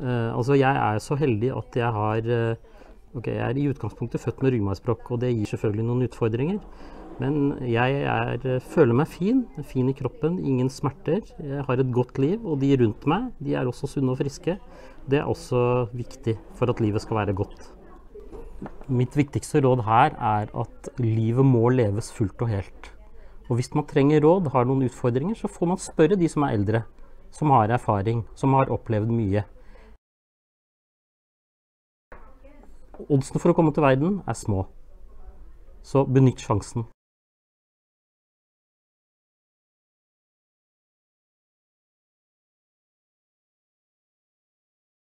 Eh, altså jeg er så heldig at jeg har eh, Ok, jeg er i utgangspunktet født med ryggmargsbrokk, og det gir selvfølgelig noen utfordringer. Men jeg er, eh, føler meg fin. Fin i kroppen, ingen smerter. Jeg har et godt liv, og de rundt meg de er også sunne og friske. Det er også viktig for at livet skal være godt. Mitt viktigste råd her er at livet må leves fullt og helt. Og hvis man trenger råd, har noen utfordringer, så får man spørre de som er eldre, som har erfaring, som har opplevd mye. Oddsene for å komme til verden er små. Så benytt sjansen.